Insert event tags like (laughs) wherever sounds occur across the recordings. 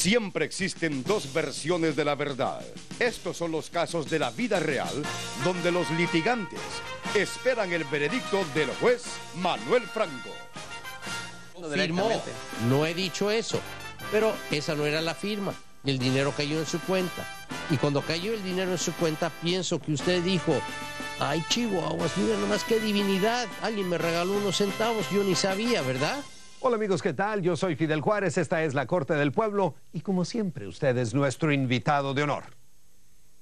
Siempre existen dos versiones de la verdad. Estos son los casos de la vida real donde los litigantes esperan el veredicto del juez Manuel Franco. Firmó. No he dicho eso. Pero esa no era la firma. El dinero cayó en su cuenta. Y cuando cayó el dinero en su cuenta, pienso que usted dijo, ay chihuahuas, mira nomás qué divinidad. Alguien me regaló unos centavos, yo ni sabía, ¿verdad? Hola amigos, ¿qué tal? Yo soy Fidel Juárez, esta es la Corte del Pueblo y como siempre usted es nuestro invitado de honor.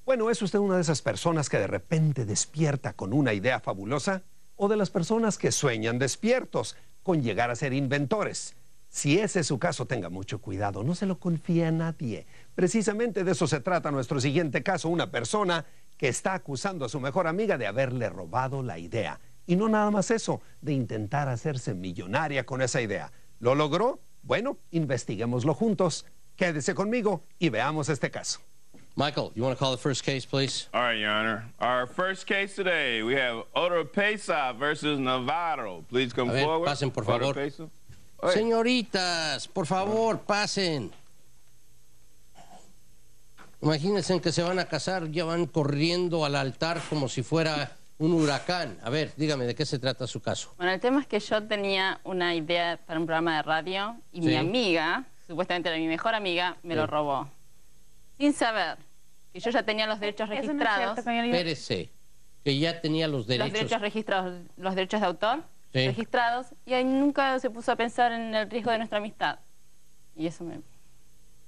Bueno, ¿es usted una de esas personas que de repente despierta con una idea fabulosa? ¿O de las personas que sueñan despiertos con llegar a ser inventores? Si ese es su caso, tenga mucho cuidado, no se lo confíe a nadie. Precisamente de eso se trata nuestro siguiente caso, una persona que está acusando a su mejor amiga de haberle robado la idea. Y no nada más eso, de intentar hacerse millonaria con esa idea. ¿Lo logró? Bueno, investiguémoslo juntos. Quédese conmigo y veamos este caso. Michael, you want to call the first case, please? All right, Your Honor. Our first case today, we have Oda Pesa versus Navarro. Please come ver, forward. pasen, por favor. Señoritas, por favor, pasen. Imagínense que se van a casar, ya van corriendo al altar como si fuera un huracán. A ver, dígame, ¿de qué se trata su caso? Bueno, el tema es que yo tenía una idea para un programa de radio y Sí. mi amiga, supuestamente era mi mejor amiga, me lo robó. Sin saber que yo ya tenía los derechos Eso no es registrados. cierto, señorita. Espérese, que ya tenía los los derechos. derechos registrados, los derechos de autor Sí. registrados y ahí nunca se puso a pensar en el riesgo de nuestra amistad. Y eso me...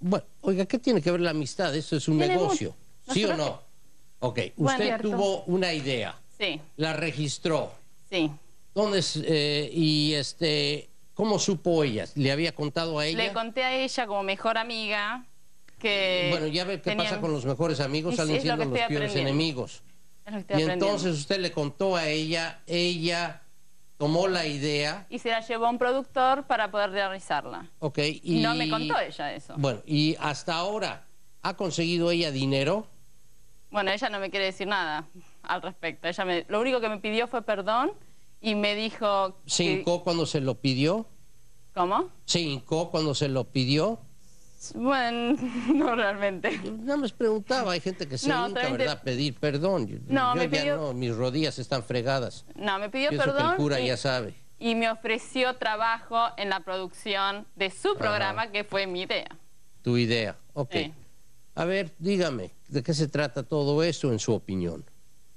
Bueno, oiga, ¿qué tiene que ver la amistad? Eso es un negocio. ¿Sí o no? Nosotros- Ok, usted tuvo una idea, Sí, la registró. sí. ¿Dónde eh, y este, cómo supo ella? ¿Le había contado a ella? Le conté a ella como mejor amiga que... Bueno, ya ve qué tenían- pasa con los mejores amigos, sí, salen lo siendo los peores enemigos. Y entonces usted le contó a ella, ella tomó la idea, Y se la llevó a un productor para poder realizarla. ok. Y no me contó ella eso. Bueno, y hasta ahora, ¿ha conseguido ella dinero? Bueno, ella no me quiere decir nada al respecto. Ella me, lo único que me pidió fue perdón y me dijo... ¿Se que- hincó cuando se lo pidió? ¿Cómo? ¿Se hincó cuando se lo pidió? Bueno, (laughs) no realmente. Nada más preguntaba, hay gente que se No, hinca, ¿verdad? Pedir perdón. Yo, No, yo me ya pidió- no, mis rodillas están fregadas. No, me pidió Pienso que perdón el cura y, ya sabe. y me ofreció trabajo en la producción de su programa, que fue mi idea. Tu idea. Ok. Sí. A ver, dígame, ¿de qué se trata todo esto en su opinión?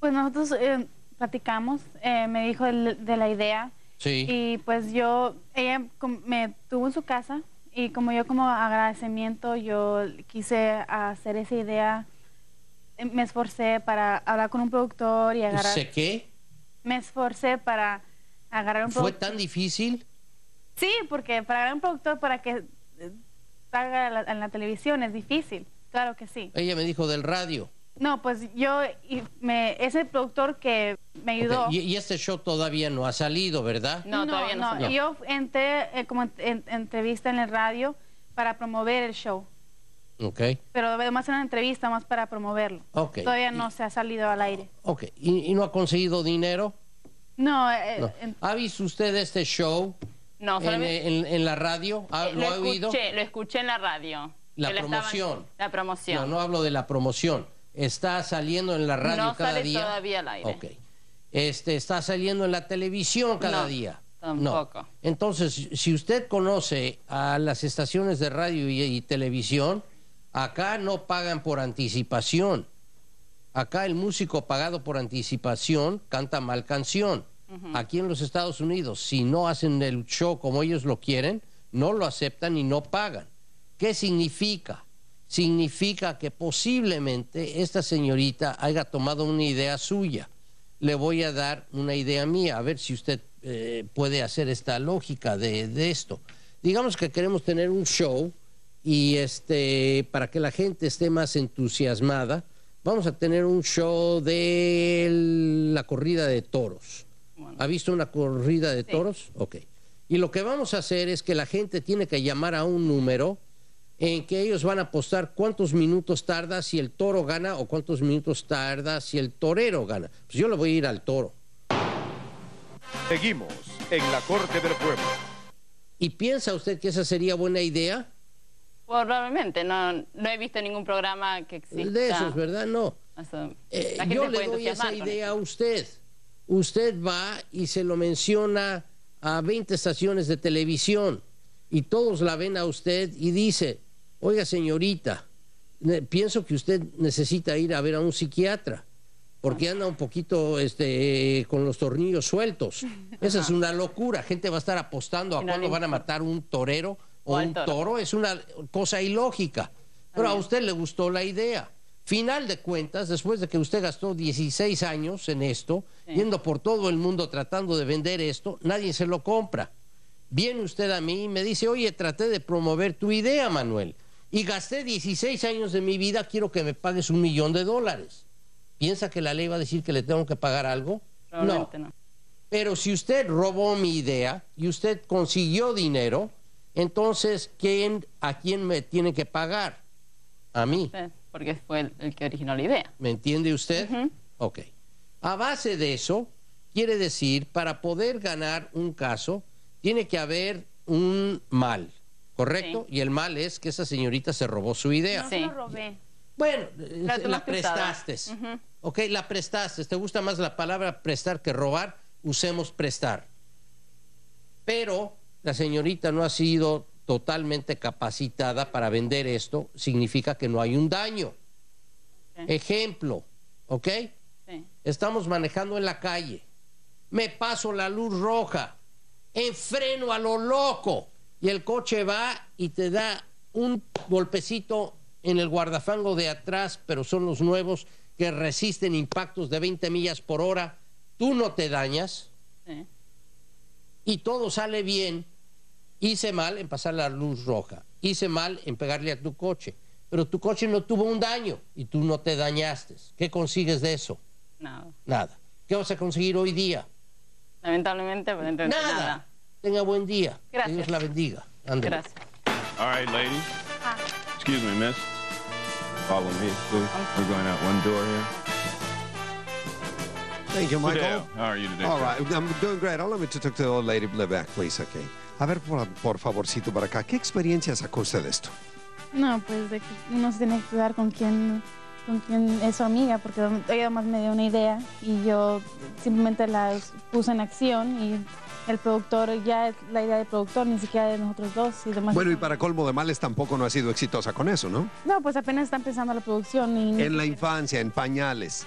Pues nosotros eh, platicamos, eh, me dijo el- de la idea Sí. y pues yo, ella me tuvo en su casa y como yo como agradecimiento yo quise hacer esa idea, eh, me esforcé para hablar con un productor y agarrar, ¿Sé qué? me esforcé para agarrar un ¿Fue productor. tan difícil? Sí, porque para agarrar un productor para que eh, salga en la- en la televisión es difícil, claro que sí. Ella me dijo del radio. No, pues yo, y me, ese productor que me ayudó. Y, y este show todavía no ha salido, ¿verdad? No, todavía no salió. Yo entré eh, como en- en- entrevista en el radio para promover el show, Ok. pero además era una entrevista más para promoverlo. Ok. Todavía Y- no se ha salido al aire. Ok. ¿Y, y no ha conseguido dinero? No, eh, No. en- ¿Ha visto usted este show No, en, solamente... en- en la radio? ¿Ha- eh, ¿Lo, ha oído? lo escuché en la radio. La estaban- promoción. la promoción. No, no hablo de la promoción. Está saliendo en la radio No cada sale día. todavía al aire. Ok. Este, está saliendo en la televisión cada No, día. tampoco. No. Entonces, si usted conoce a las estaciones de radio y, y televisión, acá no pagan por anticipación. Acá el músico pagado por anticipación canta mal canción. Aquí en los Estados Unidos, si no hacen el show como ellos lo quieren, no lo aceptan y no pagan. ¿Qué significa? Significa que posiblemente esta señorita haya tomado una idea suya. Le voy a dar una idea mía, a ver si usted eh, puede hacer esta lógica de, de esto. Digamos que queremos tener un show y este para que la gente esté más entusiasmada, vamos a tener un show de la corrida de toros. ¿Ha visto una corrida de toros? Ok. Y lo que vamos a hacer es que la gente tiene que llamar a un número en que ellos van a apostar cuántos minutos tarda si el toro gana o cuántos minutos tarda si el torero gana. Pues yo le voy a ir al toro. Seguimos en la Corte del Pueblo. ¿Y piensa usted que esa sería buena idea? Probablemente, no, no he visto ningún programa que exista. De esos, ¿verdad? No. Eso, Eh, yo le doy esa idea a usted. Usted va y se lo menciona a 20 estaciones de televisión y todos la ven a usted y dice, oiga señorita, pienso que usted necesita ir a ver a un psiquiatra porque anda un poquito este, con los tornillos sueltos. (laughs) Esa es una locura. Gente va a estar apostando a no cuándo van a matar un torero o un toro. toro. Es una cosa ilógica. Pero a usted le gustó la idea. Final de cuentas, después de que usted gastó 16 años en esto, Sí. yendo por todo el mundo tratando de vender esto, nadie se lo compra. Viene usted a mí y me dice, oye, traté de promover tu idea, Manuel, y gasté 16 años de mi vida, quiero que me pagues un millón de dólares. ¿Piensa que la ley va a decir que le tengo que pagar algo? No. No. Pero si usted robó mi idea y usted consiguió dinero, entonces, ¿quién, ¿a quién me tiene que pagar? A mí. Porque fue el, el que originó la idea. ¿Me entiende usted? Ok. A base de eso, quiere decir, para poder ganar un caso, tiene que haber un mal, ¿correcto? Sí. Y el mal es que esa señorita se robó su idea. No Sí. lo robé. Bueno, eh, La usada. prestaste. Ok, la prestaste. ¿Te gusta más la palabra prestar que robar? Usemos prestar. Pero la señorita no ha sido totalmente capacitada para vender esto. Significa que no hay un daño. Ejemplo, ¿ok? Sí. Estamos manejando en la calle. Me paso la luz roja. Enfreno a lo loco. Y el coche va y te da un golpecito en el guardafango de atrás, pero son los nuevos que resisten impactos de 20 millas por hora. Tú no te dañas y todo sale bien. Hice mal en pasar la luz roja. Hice mal en pegarle a tu coche. Pero tu coche no tuvo un daño y tú no te dañaste. ¿Qué consigues de eso? Nada. Nada. ¿Qué vas a conseguir hoy día? Lamentablemente, aparentemente Nada. nada. Tenga buen día. Gracias. Dios la bendiga. Gracias. All right, ladies. Ah, Excuse me, miss. Follow me, please. We're going out one door here. Thank you, Good. Michael. How are you today? All right, I'm doing great. Allow me to talk to the old lady back, please, okay. A ver, por, por favorcito, para acá, ¿qué experiencia sacó usted de esto? no, pues de que uno se tiene que cuidar con quién, con quién es su amiga, porque ella más me dio una idea y yo simplemente la puse en acción y el productor, ya es la idea del productor, ni siquiera de nosotros dos. Y demás Bueno, y para colmo de males tampoco no ha sido exitosa con eso, ¿no? No, pues apenas está empezando la producción. Y En la infancia, en pañales.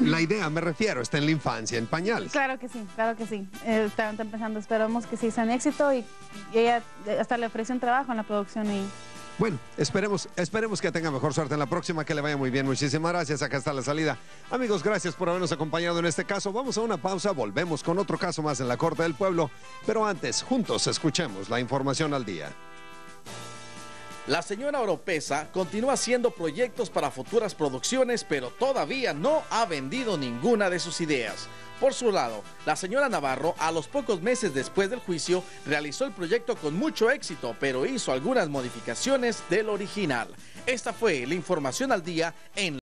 La idea, me refiero, está en la infancia, en pañales. Claro que sí, claro que sí. Eh, está, está empezando, esperamos que sí sea un éxito y, y ella hasta le ofreció un trabajo en la producción y Bueno, esperemos, esperemos que tenga mejor suerte en la próxima, que le vaya muy bien. Muchísimas gracias. Acá está la salida. Amigos, gracias por habernos acompañado en este caso. Vamos a una pausa, volvemos con otro caso más en la Corte del Pueblo. Pero antes, juntos escuchemos la información al día. La señora Oropesa continúa haciendo proyectos para futuras producciones, pero todavía no ha vendido ninguna de sus ideas. Por su lado, la señora Navarro, a los pocos meses después del juicio, realizó el proyecto con mucho éxito, pero hizo algunas modificaciones del original. Esta fue la información al día en